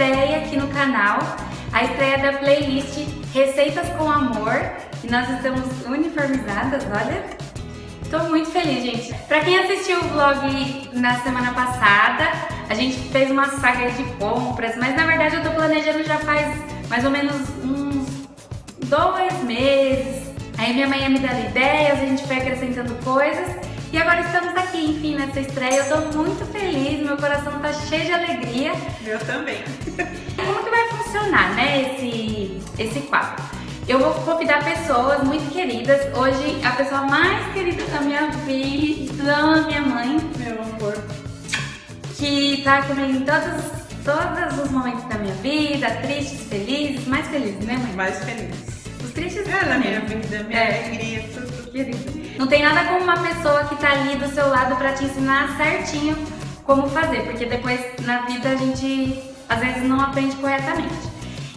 estreia aqui no canal, a estreia da playlist Receitas com Amor. E nós estamos uniformizadas, olha. Tô muito feliz, gente. Pra quem assistiu o vlog na semana passada, a gente fez uma saga de compras, mas na verdade eu tô planejando já faz mais ou menos uns dois meses. Aí minha mãe ia me dando ideias, a gente foi acrescentando coisas. E agora estamos aqui, enfim, nessa estreia. Eu tô muito feliz, meu coração tá cheio de alegria. Eu também. Como que vai funcionar, né, esse, esse quadro? Eu vou convidar pessoas muito queridas. Hoje, a pessoa mais querida da minha vida, minha mãe, Meu amor. que tá comigo em todos, todos os momentos da minha vida, tristes, felizes, mais felizes, né, mãe? Mais feliz. Os tristes Ela, também. minha vida, minha É. alegria, tudo querido. Não tem nada como uma pessoa que tá ali do seu lado pra te ensinar certinho como fazer, porque depois na vida a gente às vezes não aprende corretamente.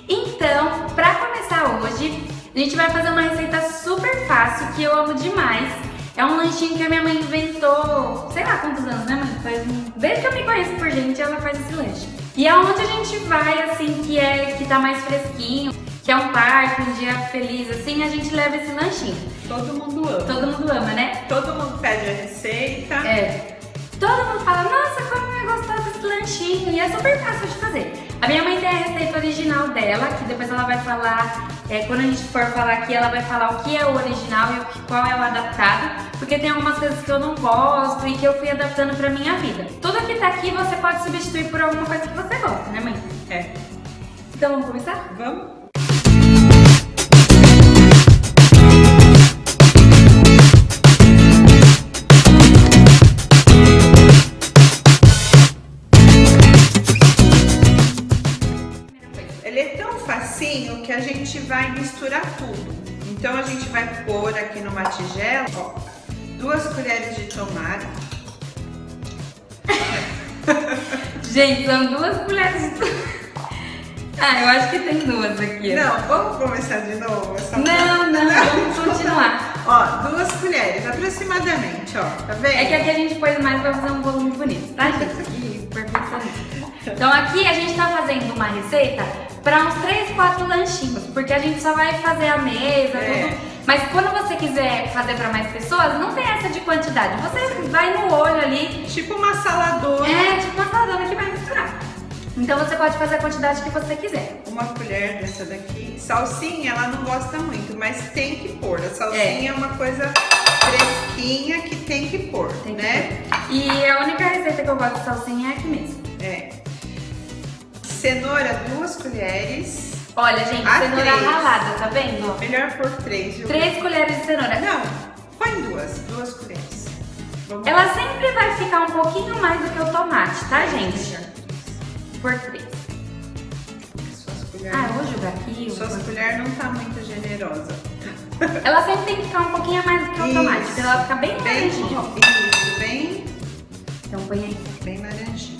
Então, pra começar hoje, a gente vai fazer uma receita super fácil que eu amo demais. É um lanchinho que a minha mãe inventou, sei lá quantos anos, né, mãe? Faz. Desde que eu me conheço por gente, ela faz esse lanche. E é onde a gente vai, assim, que é que tá mais fresquinho, que é um parque, um dia feliz, assim, a gente leva esse lanchinho. Todo mundo ama. Todo mundo ama, né? Todo mundo pede a receita. É. Todo mundo fala, nossa, como é gostoso esse lanchinho. E é super fácil de fazer. A minha mãe tem a receita original dela, que depois ela vai falar, é, quando a gente for falar aqui, ela vai falar o que é o original e o que- qual é o adaptado. Porque tem algumas coisas que eu não gosto e que eu fui adaptando pra minha vida. Tudo que tá aqui você pode substituir por alguma coisa que você gosta, né, mãe? É. Então vamos começar? Vamos? Ele é tão facinho que a gente vai misturar tudo. Então a gente vai pôr aqui numa tigela, ó, duas colheres de tomate, Gente, são duas colheres. ah, eu acho que tem duas aqui. Não, vamos começar de novo? Essa Não, não, vamos continuar. Ó, duas colheres, aproximadamente, ó. Tá vendo? É que aqui a gente pôs mais pra fazer um volume bonito, tá, gente? Perfeccionista. Então aqui a gente tá fazendo uma receita para uns 3, 4 lanchinhos, porque a gente só vai fazer a mesa, É. tudo. Mas quando você quiser fazer para mais pessoas, não tem essa de quantidade. Você vai no olho ali, Tipo uma saladona. é tipo uma saladona que vai misturar. Então você pode fazer a quantidade que você quiser. Uma colher dessa daqui. Salsinha, ela não gosta muito, mas tem que pôr. A salsinha é, uma coisa fresquinha que tem que pôr, Tem que né? pôr. E a única receita que eu gosto de salsinha é aqui mesmo. Cenoura, duas colheres. Olha, gente, Ah, cenoura três. ralada, tá vendo? Melhor por três, viu? Três colheres de cenoura. Não, põe duas. Duas colheres. Vamos Ela lá. sempre vai ficar um pouquinho mais do que o tomate, tá, gente? Por três. Suas colheres. Ah, eu vou jogar aqui. Suas colheres não tá muito generosa. Ela sempre tem que ficar um pouquinho a mais do que o tomate, Isso. pra ela ficar bem Bem, laranjinha. isso, bem, Então põe aí. bem laranjinha.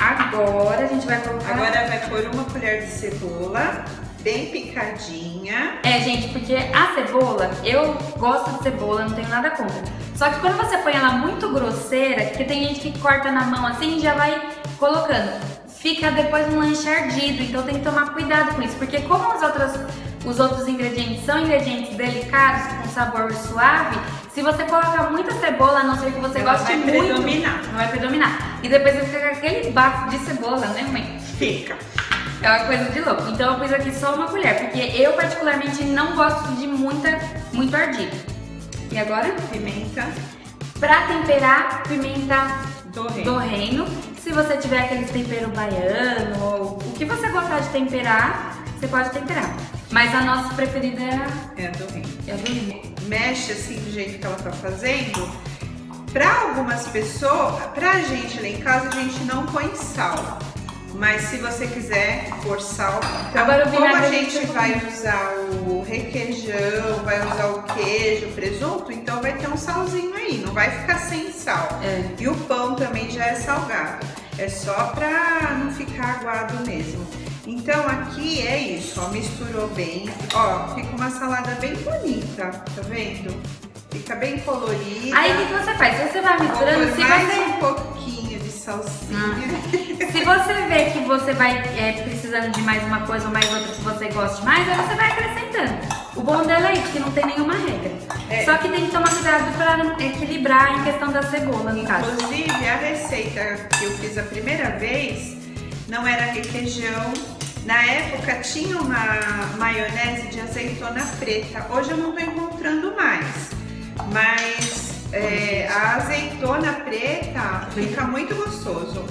Agora a gente vai colocar... Agora vai pôr uma colher de cebola, bem picadinha. É, gente, porque a cebola, eu gosto de cebola, não tenho nada contra. Só que quando você põe ela muito grosseira, que tem gente que corta na mão assim e já vai colocando, fica depois um lanche ardido, então tem que tomar cuidado com isso, porque como os outros, os outros ingredientes são ingredientes delicados, com sabor suave, se você coloca muita cebola, a não ser que você Ela goste vai muito, predominar. não vai predominar. E depois você fica com aquele bafo de cebola, né, mãe? Fica. É uma coisa de louco. Então eu pus aqui só uma colher, porque eu particularmente não gosto de muita, muito ardido. E agora, Pimenta pra temperar, pimenta do reino. do reino. Se você tiver aqueles tempero baiano ou o que você gostar de temperar, você pode temperar. Mas a nossa preferida é a, É do reino. é a do reino. Mexe assim do jeito que ela tá fazendo. Pra algumas pessoas, pra gente lá em casa, a gente não põe sal. Mas se você quiser pôr sal, então Agora como a gente vai usar o requeijão, vai usar o queijo, o presunto, então vai ter um salzinho aí, não vai ficar sem sal. É. E o pão também já é salgado. É só pra não ficar aguado mesmo. Então aqui é isso, ó, misturou bem. Ó, fica uma salada bem bonita, tá vendo? Fica bem colorida. Aí o que, que você faz? Você vai misturando, se mais você... um pouquinho de salsinha. Ah. Se você vê que você vai é, precisando de mais uma coisa ou mais outra que você goste mais, aí você vai acrescentando. O bom dela é isso, que não tem nenhuma regra. É. Só que tem que tomar cuidado para equilibrar em questão da cebola, no caso. Inclusive, a receita que eu fiz a primeira vez não era requeijão. Na época tinha uma maionese de azeitona preta. Hoje eu não estou encontrando mais. Mas é, a azeitona preta fica muito gostoso.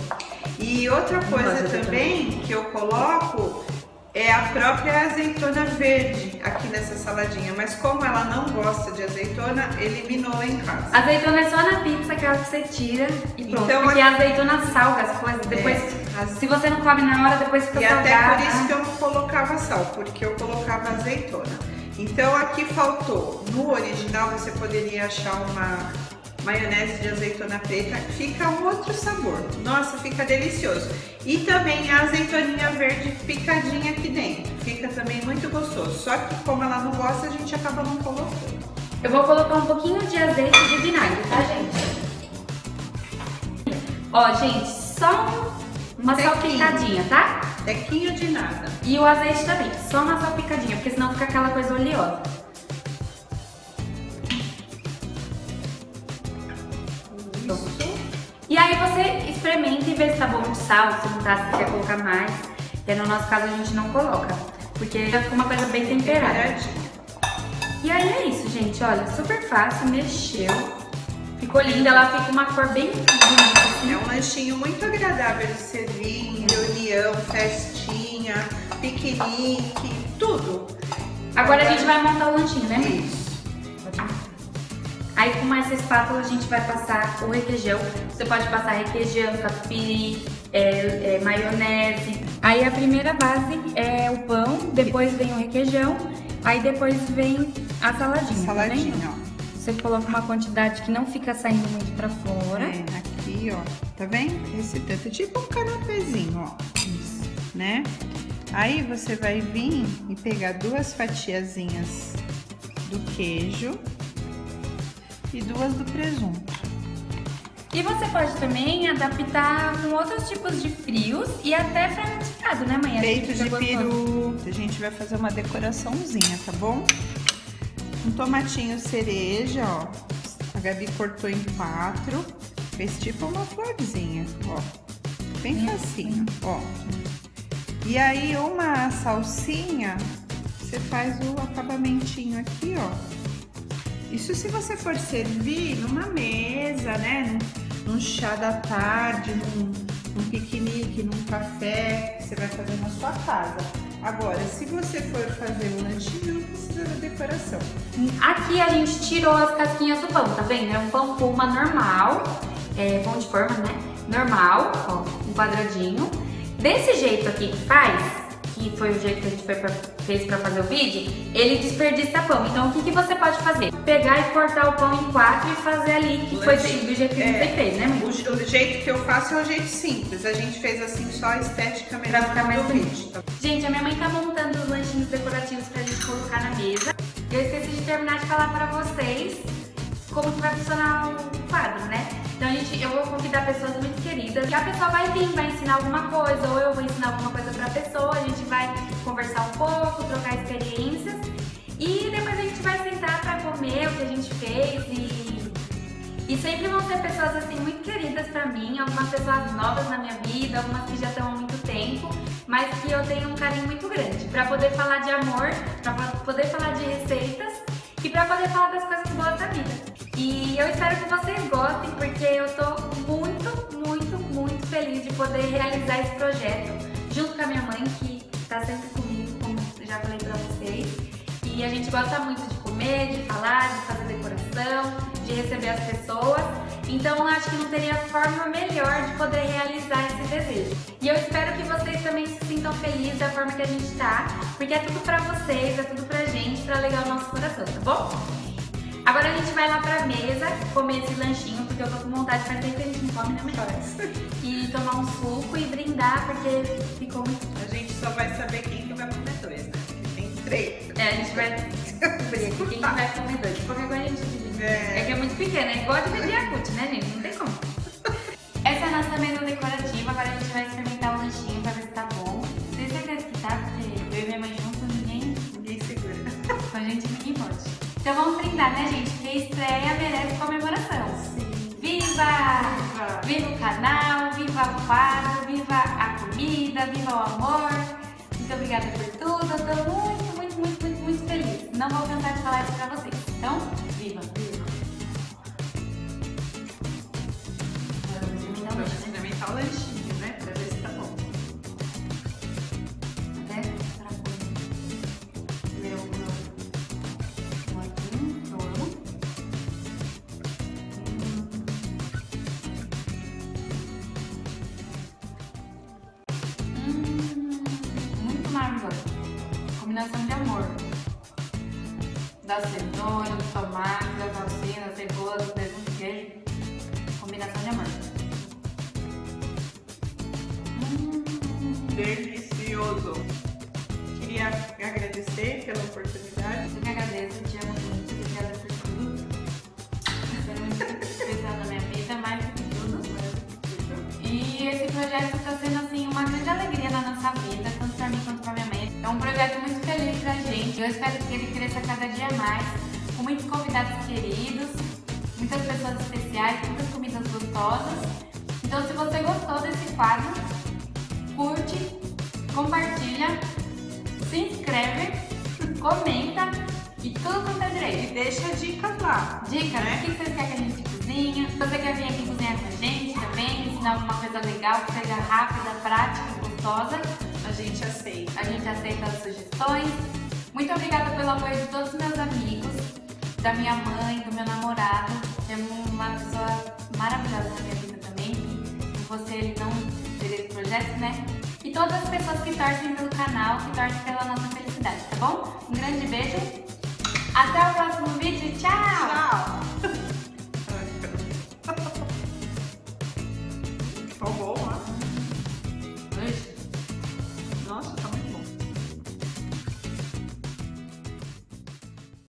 E outra coisa também que eu coloco é a própria azeitona verde aqui nessa saladinha, mas como ela não gosta de azeitona, eliminou lá em casa. Azeitona é só na pizza, aquela que você tira e pronto. Então, porque a azeitona salga as coisas, depois, é, se você não come na hora, depois fica salgada. E até por isso que eu não colocava sal, porque eu colocava azeitona. Então aqui faltou, no original você poderia achar uma maionese de azeitona preta, fica um outro sabor. Nossa, fica delicioso. E também a azeitoninha verde picadinha aqui dentro, fica também muito gostoso. Só que como ela não gosta, a gente acaba não colocando. Eu vou colocar um pouquinho de azeite de vinagre, tá gente? Ó, gente, só uma Tequinho. salpicadinha, tá? Tequinho de nada. E o azeite também, só uma salpicadinha, porque senão fica aquela coisa oleosa. E aí você experimenta e vê se tá bom de sal, se não tá, se quer colocar mais. E no nosso caso a gente não coloca, porque já fica uma coisa bem temperada. E aí é isso, gente, olha, super fácil, mexeu. Ficou linda, ela fica uma cor bem bonita. Assim. É um lanchinho muito agradável de servir, reunião, festinha, piquenique, tudo. Agora, Agora a gente vai montar o lanchinho, né? Isso. Aí com essa espátula a gente vai passar o requeijão. Você pode passar requeijão, catupiry, é, é, maionese. Aí a primeira base é o pão, depois vem o requeijão, aí depois vem a saladinha. Tá saladinha, tá ó. Você coloca uma quantidade que não fica saindo muito pra fora. É, aqui, ó. Tá vendo? Esse tanto, tipo um canapézinho, ó. Isso, né? Aí você vai vir e pegar duas fatiazinhas do queijo e duas do presunto. E você pode também adaptar com outros tipos de frios e até fermentado, né, mãe? Peito de peru. A gente vai fazer uma decoraçãozinha, tá bom? Um tomatinho cereja, ó. A Gabi cortou em quatro. Fez tipo uma florzinha, ó. Bem facinho, ó. E aí uma salsinha, você faz o acabamentinho aqui, ó isso se você for servir numa mesa, né? Num, num chá da tarde, num, num piquenique, num café que você vai fazer na sua casa. Agora, se você for fazer um lanchinho, não precisa da decoração. Aqui a gente tirou as casquinhas do pão, tá vendo? É um pão puma normal, é, pão de forma, né? Normal, ó, um quadradinho. Desse jeito aqui que faz, que foi o jeito que a gente pra, fez para fazer o vídeo, ele desperdiça pão. Então o que, que você pode fazer? Pegar e cortar o pão em quatro e fazer ali, que foi do jeito que a gente é, fez, né? O, o, jeito que eu faço é o jeito simples. A gente fez assim só esteticamente pra ficar mais bonito. Gente, a minha mãe tá montando os lanchinhos decorativos pra gente colocar na mesa. Eu esqueci de terminar de falar pra vocês como que vai funcionar o quadro, né? Então a gente, eu vou convidar pessoas muito queridas e a pessoa vai vir, vai ensinar alguma coisa, ou eu vou ensinar alguma coisa pra pessoa, e sempre vão ser pessoas assim muito queridas para mim, algumas pessoas novas na minha vida, algumas que já estão há muito tempo, mas que eu tenho um carinho muito grande para poder falar de amor, para poder falar de receitas e para poder falar das coisas boas da vida. E eu espero que vocês gostem, porque eu tô muito, muito, muito feliz de poder realizar esse projeto junto com a minha mãe, que tá sempre comigo, como já falei para vocês. E a gente gosta muito de comer, de falar, de fazer decoração, de receber as pessoas. Então acho que não teria forma melhor de poder realizar esse desejo. E eu espero que vocês também se sintam felizes da forma que a gente tá, porque é tudo pra vocês, é tudo pra gente, pra legar o nosso coração, tá bom? Agora a gente vai lá pra mesa comer esse lanchinho, porque eu tô com vontade, faz tempo que a gente não come, né, melhor? E tomar um suco e brindar, porque ficou muito... A gente só vai saber quem que vai comer dois, né? Tem três. É, a gente vai descobrir aqui quem que vai comer dois. Qualquer coisa a gente divide. É. É que é muito pequeno, é igual a dividir Yakut, né, gente? Não tem como. Essa é a nossa mesa decorativa, agora a gente vai experimentar o lanchinho pra ver se tá bom. Tenho certeza que tá, porque eu e minha mãe juntos, ninguém Ninguém segura. Com a gente ninguém pode. Então vamos brindar, né, gente? Porque a estreia merece comemoração. Sim. Viva! Viva o canal, viva o quadro, viva a comida, viva o amor. Muito obrigada por tudo. Eu tô muito. Não vou cansar de falar isso pra vocês. Então, viva! Agora vou experimentar o lanchinho, né? Pra ver se tá bom. Até pra pôr. Primeiro eu vou aqui, que eu amo. Hum, muito maravilhoso. Combinação de amor. Da cenoura, do tomate, da salsinha, da cebola, do presunto, queijo. Combinação de amor. Hum. Delicioso. Queria agradecer pela oportunidade. Eu que agradeço, te amo muito, obrigada por tudo. É muito especial na minha vida, mais do que tudo. E esse projeto está sendo assim uma grande alegria na nossa vida, tanto para mim quanto para minha mãe. É um projeto muito feliz pra gente. Eu espero que ele cresça cada dia mais, com muitos convidados queridos, muitas pessoas especiais, muitas comidas gostosas. Então, se você gostou desse quadro, curte, compartilha, se inscreve, comenta e tudo quanto é E direito. deixa dicas lá. Dicas, Né? o que vocês querem que a gente cozinha? Se você quer vir aqui cozinhar com a gente também, ensinar alguma coisa legal, que seja rápida, prática gostosa, A gente aceita. a gente aceita as sugestões. Muito obrigada pelo apoio de todos os meus amigos, da minha mãe, do meu namorado, que é uma pessoa maravilhosa na minha vida também. Você ele não teria esse projeto, né? E todas as pessoas que torcem pelo canal, que torcem pela nossa felicidade, tá bom? Um grande beijo. Até o próximo vídeo. Tchau! Tchau.